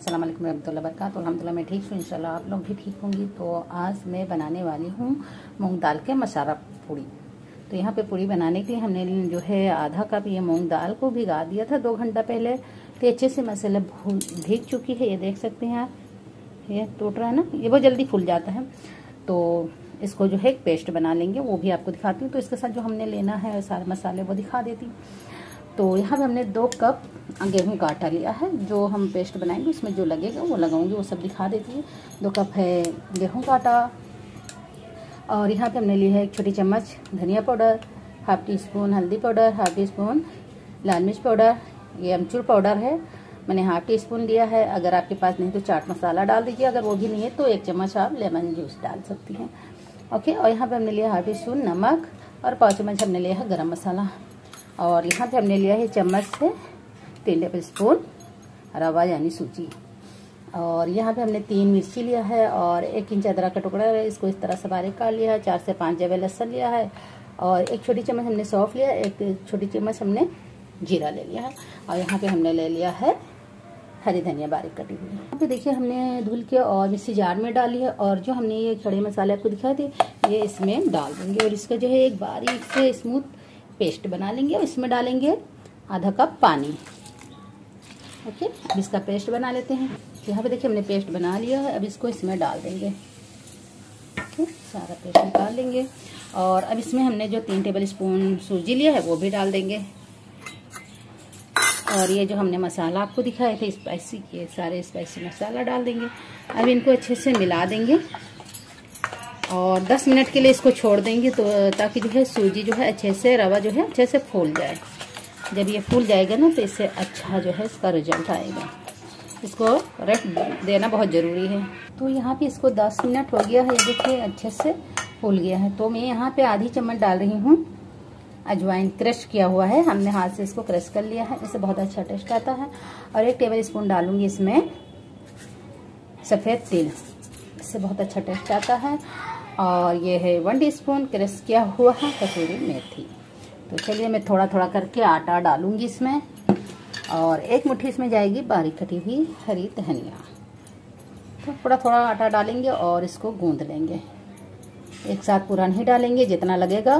अस्सलाम वालेकुम रहमतुल्लाहि व बरकातहू अल्हम्दुलिल्लाह, मैं ठीक हूँ, इंशाल्लाह आप लोग भी ठीक होंगी। तो आज मैं बनाने वाली हूँ मूंग दाल के मसाला पूड़ी। तो यहाँ पे पूड़ी बनाने के लिए हमने जो है आधा कप ये मूंग दाल को भिगा दिया था दो घंटा पहले। तो अच्छे से मसाला भीग चुकी है, ये देख सकते हैं आप। ये टूट रहा है ना? ये बहुत जल्दी फूल जाता है। तो इसको जो है एक पेस्ट बना लेंगे, वो भी आपको दिखाती हूँ। तो इसके साथ जो हमने लेना है सारे मसाले, वो दिखा देती हूँ। तो यहाँ पे हमने दो कप गेहूँ का आटा लिया है, जो हम पेस्ट बनाएँगे, उसमें जो लगेगा वो लगाऊँगी, वो सब दिखा देती है। दो कप है गेहूँ का आटा और यहाँ पे हमने लिया है एक छोटी चम्मच धनिया पाउडर, हाफ़ टी स्पून हल्दी पाउडर, हाफ़ टी स्पून लाल मिर्च पाउडर, ये अमचूर पाउडर है। मैंने हाफ़ टी स्पून लिया है, अगर आपके पास नहीं तो चाट मसाला डाल दीजिए, अगर वो भी नहीं है तो एक चम्मच आप लेमन जूस डाल सकती हैं। ओके, और यहाँ पे हमने लिया हाफ़ टी स्पून नमक, और पाँच चम्मच हमने लिया है गरम मसाला। और यहाँ पे हमने लिया है चम्मच से तीन टेबल स्पून रवा यानी सूजी। और यहाँ पे हमने तीन मिर्ची लिया है और एक इंच अदरक का टुकड़ा है, इसको इस तरह से बारीक काट लिया है, चार से पाँच जवे लहसन लिया है और एक छोटी चम्मच हमने सौंफ लिया, एक छोटी चम्मच हमने जीरा ले लिया है और यहाँ पे हमने ले लिया है हरी धनिया बारीक कटी हुई। यहाँ पे देखिए हमने धुल के और मिक्सी जार में डाली है और जो हमने ये खड़े मसाले आपको दिखाए थे, ये इसमें डाल देंगे और इसका जो है एक बारीक से स्मूथ पेस्ट बना लेंगे और इसमें डालेंगे आधा कप पानी। ओके, अब इसका पेस्ट बना लेते हैं। यहाँ पे देखिए हमने पेस्ट बना लिया है, अब इसको इसमें डाल देंगे। ओके, सारा पेस्ट निकाल लेंगे। और अब इसमें हमने जो तीन टेबल स्पून सूजी लिया है, वो भी डाल देंगे। और ये जो हमने मसाला आपको दिखाए थे, स्पाइसी के सारे स्पाइसी मसाला डाल देंगे। अब इनको अच्छे से मिला देंगे। और 10 मिनट के लिए इसको छोड़ देंगे तो ताकि जो है सूजी जो है अच्छे से, रवा जो है अच्छे से फूल जाए। जब ये फूल जाएगा ना तो इससे अच्छा जो है इसका रिज़ल्ट आएगा। इसको रेस्ट देना बहुत ज़रूरी है। तो यहाँ पे इसको 10 मिनट हो गया है, ये देखिए अच्छे से फूल गया है। तो मैं यहाँ पे आधी चम्मच डाल रही हूँ। अजवाइन क्रश किया हुआ है। हमने हाथ से इसको क्रश कर लिया है। इससे बहुत अच्छा टेस्ट आता है। और एक टेबल स्पून डालूँगी इसमें सफ़ेद तिल। इससे बहुत अच्छा टेस्ट आता है। और ये है वन टीस्पून क्रश किया हुआ है, कसूरी मेथी। तो चलिए मैं थोड़ा थोड़ा करके आटा डालूँगी इसमें, और एक मुट्ठी इसमें जाएगी बारीक कटी हुई हरी धनिया। तो थोड़ा थोड़ा आटा डालेंगे और इसको गूंद लेंगे। एक साथ पूरा नहीं डालेंगे, जितना लगेगा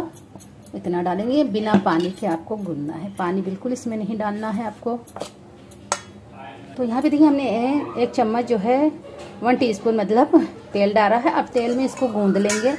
इतना डालेंगे। बिना पानी के आपको गूंदना है। पानी बिल्कुल इसमें नहीं डालना है आपको। तो यहाँ पे देखिए हमने एक चम्मच जो है वन टीस्पून मतलब तेल डाला है। अब तेल में इसको गूंद लेंगे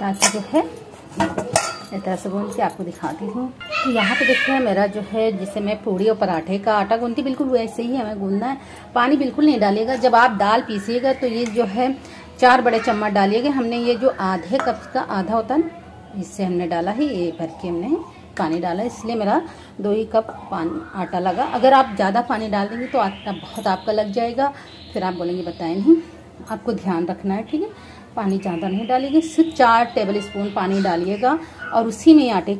ताकि जो है, इस तरह से गूंद के आपको दिखाती हूँ। तो यहाँ पे देखिए मेरा जो है, जिसे मैं पूड़ी और पराठे का आटा गूंदती, बिल्कुल वैसे ही हमें गूंदना है। पानी बिल्कुल नहीं डालिएगा। जब आप दाल पीसीएगा तो ये जो है, चार बड़े चम्मच डालिएगा। हमने ये जो आधे कप का आधा होता ना, इससे हमने डाला है, ये भर के हमने पानी डाला इसलिए मेरा दो ही कप पानी, आटा लगा। अगर आप ज़्यादा पानी डाल देंगे तो आटा बहुत आपका लग जाएगा। फिर आप बोलेंगे, बताए नहीं, आपको ध्यान रखना है, ठीक है? पानी ज़्यादा नहीं डालिएगा, सिर्फ़ चार टेबल स्पून पानी डालिएगा और उसी में आटे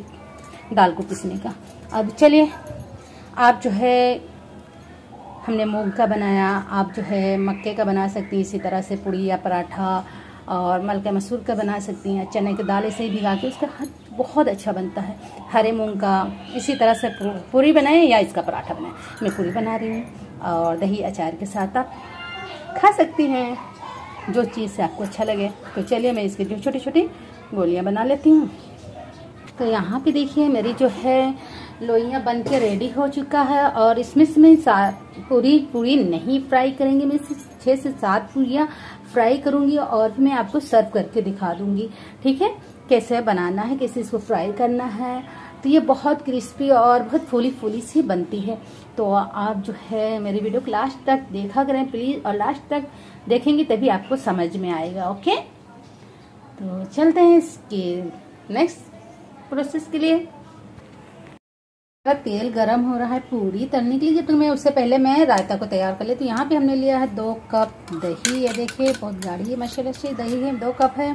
दाल को पीसने का। अब चलिए, आप जो है, हमने मूंग का बनाया, आप जो है मक्के का बना सकती हैं, इसी तरह से पूड़ी या पराठा और मलका मसूर का बना सकती हैं, चने की दाल ऐसे ही भिगा के उसका हर, बहुत अच्छा बनता है। हरे मूंग का, इसी तरह से पूरी बनाए या इसका पराठा बनाएँ। मैं पूरी बना रही हूँ और दही, अचार के साथ आप खा सकती हैं। जो चीज़ से आपको अच्छा लगे। तो चलिए मैं इसकी जो छोटी छोटी गोलियाँ बना लेती हूँ। तो यहाँ पे देखिए, मेरी जो है, लोइयाँ बन के रेडी हो चुका है और इसमें से मैं पूरी पूरी नहीं फ्राई करेंगे। मैं छः से सात पूरियाँ फ्राई करूँगी और फिर मैं आपको सर्व करके दिखा दूँगी। ठीक है? कैसे बनाना है, कैसे इसको फ्राई करना है तो ये बहुत क्रिस्पी और बहुत फूली फूली सी बनती है। तो आप जो है मेरी वीडियो को लास्ट तक देखा करें प्लीज़ और लास्ट तक देखेंगे तभी आपको समझ में आएगा ओके तो चलते हैं इसके नेक्स्ट प्रोसेस के लिए। तेल गरम हो रहा है पूरी तलने के लिए तो मैं उससे पहले मैं रायता को तैयार कर लेती तो यहाँ पे हमने लिया है दो कप दही। ये देखिए, बहुत गाढ़ी है मशल से दही है, दो कप है।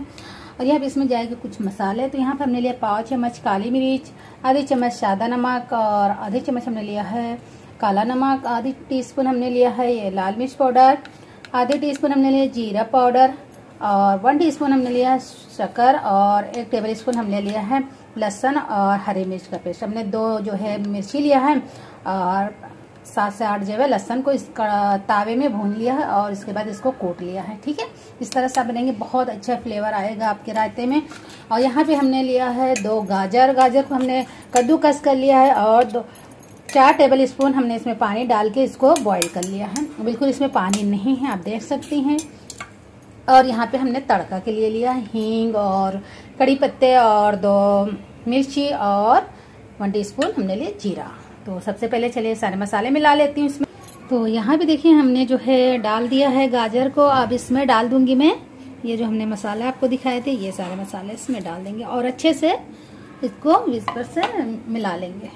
और यहाँ पे इसमें जाएगी कुछ मसाले तो यहाँ पे हमने लिया पाव, चम्मच काली मिर्च, आधे चम्मच सादा नमक और आधे चम्मच हमने लिया है काला नमक, आधी टीस्पून हमने लिया है ये लाल मिर्च पाउडर, आधे टीस्पून हमने लिया जीरा पाउडर और वन टीस्पून हमने लिया शक्कर और एक टेबल स्पून हमने लिया है लहसन और हरी मिर्च का पेस्ट। हमने दो जो है मिर्ची लिया है और सात से आठ जो है लहसन को इस तावे में भून लिया है और इसके बाद इसको कोट लिया है, ठीक है? इस तरह से आप बनाएँगे, बहुत अच्छा फ्लेवर आएगा आपके रायते में। और यहाँ पे हमने लिया है दो गाजर। गाजर को हमने कद्दूकस कर लिया है और दो, चार टेबल स्पून हमने इसमें पानी डाल के इसको बॉईल कर लिया है। बिल्कुल इसमें पानी नहीं है, आप देख सकती हैं। और यहाँ पे हमने तड़का के लिए लिया हींग और कड़ी पत्ते और दो मिर्ची और वन टी हमने लिए जीरा। तो सबसे पहले चलिए सारे मसाले मिला लेती हूँ इसमें। तो यहाँ भी देखिए हमने जो है डाल दिया है गाजर को। अब इसमें डाल दूँगी मैं। ये जो हमने मसाले आपको दिखाए थे, ये सारे मसाले इसमें डाल देंगे और अच्छे से इसको विस्पर से मिला लेंगे।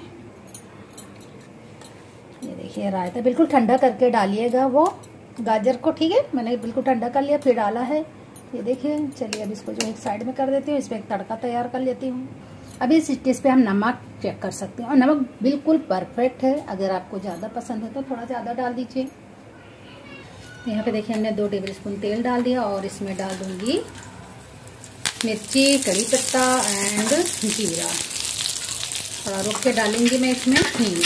ये देखिए रायता बिल्कुल ठंडा करके डालिएगा वो। गाजर को ठीक है, मैंने बिल्कुल ठंडा कर लिया, फिर डाला है। ये देखिए, चलिए अब इसको जो एक साइड में कर देती हूँ इस पर एक तड़का तैयार कर लेती हूँ। अभी इस स्टेज पे हम नमक चेक कर सकते हैं। और नमक बिल्कुल परफेक्ट है। अगर आपको ज़्यादा पसंद है तो थोड़ा ज़्यादा डाल दीजिए। यहाँ पे देखिए हमने दो टेबल स्पून तेल डाल दिया और इसमें डाल दूँगी मिर्ची, कड़ी पत्ता एंड जीरा। थोड़ा रुक के डालेंगी मैं इसमें। हींग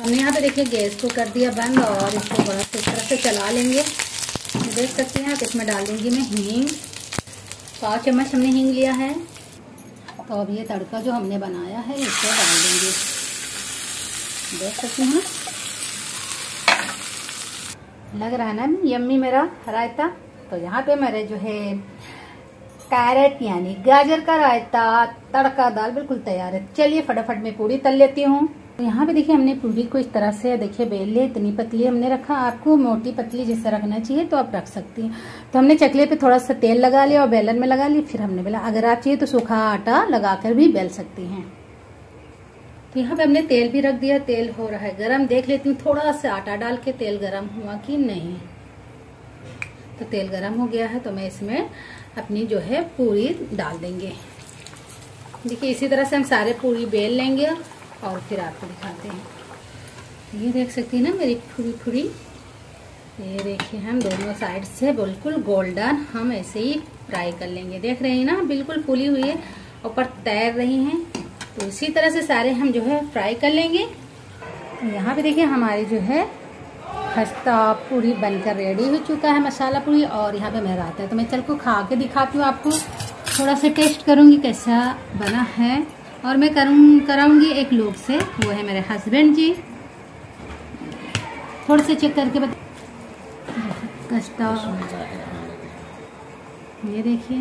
हमने यहाँ पे देखिए गैस को कर दिया बंद और इसको बड़ा इस तरह से चला लेंगे। देख सकते हैं आप, इसमें डाल दूँगी मैं हींग। पाव चम्मच हमने हींग लिया है। तो अब ये तड़का जो हमने बनाया है, इसको डाल देंगे। देख सकते हैं। लग रहा है ना यम्मी मेरा रायता? तो यहाँ पे मेरे जो है कैरेट यानी गाजर का रायता, तड़का दाल बिल्कुल तैयार है। चलिए फटाफट में पूरी तल लेती हूँ। यहाँ पे देखिए हमने पूरी को इस तरह से, देखिए बेल ले इतनी पतली हमने रखा, आपको मोटी पतली जैसे रखना चाहिए तो आप रख सकती हैं। तो हमने चकले पे थोड़ा सा तेल लगा लिया और बेलन में लगा लिया फिर हमने बेला, अगर आप चाहिए तो सूखा आटा लगाकर भी बेल सकती हैं। तो यहाँ पे हमने तेल भी रख दिया, तेल हो रहा है गर्म, देख लेती हूँ थोड़ा सा आटा डाल के तेल गर्म हुआ कि नहीं। तो तेल गर्म हो गया है तो मैं इसमें अपनी जो है पूरी डाल देंगे। देखिए इसी तरह से हम सारे पूरी बेल लेंगे। और फिर आपको दिखाते हैं। ये देख सकती है ना मेरी फुरी फुरी ये देखिए हम दोनों साइड से बिल्कुल गोल्डन हम ऐसे ही फ्राई कर लेंगे। देख रहे हैं ना, बिल्कुल फूली हुई है ऊपर तैर रही हैं। तो इसी तरह से सारे हम जो है फ्राई कर लेंगे। यहाँ पे देखिए हमारी जो है खस्ता पूरी बनकर रेडी हो चुका है मसाला पूरी और यहाँ पे मेरा आता है। तो मैं चल को खा के दिखाती हूँ आपको। थोड़ा सा टेस्ट करूँगी कैसा बना है। और मैं करूँ कराऊँगी एक लोग से। वो है मेरे हस्बैंड जी। थोड़े से चेक करके बता कस्टा ये देखिए।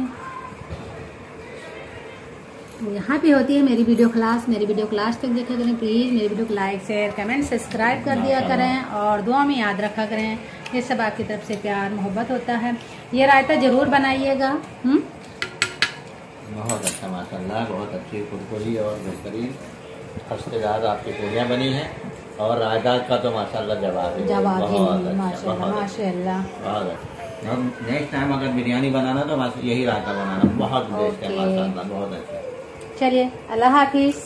तो यहाँ पे होती है मेरी वीडियो क्लास मेरी वीडियो क्लास तक देखा करें प्लीज़ मेरी वीडियो को लाइक शेयर कमेंट सब्सक्राइब कर दिया करें और दुआ में याद रखा करें। ये सब आपकी तरफ़ से प्यार मोहब्बत होता है। ये रायता ज़रूर बनाइएगा। हम्म? बहुत अच्छा माशाल्लाह बहुत अच्छी कुरकुरी और बेहतरीन। हफ्तेदार आपकी पूड़ियाँ बनी हैं और रायदार का तो माशाल्लाह जवाब है। जवाब बहुत अच्छा, माशाल्लाह बहुत अच्छा। हम नेक्स्ट टाइम अगर बिरयानी बनाना तो यही रायता बनाना बहुत बेस्ट है। माशाल्लाह बहुत अच्छा। चलिए अल्लाह हाफिज़।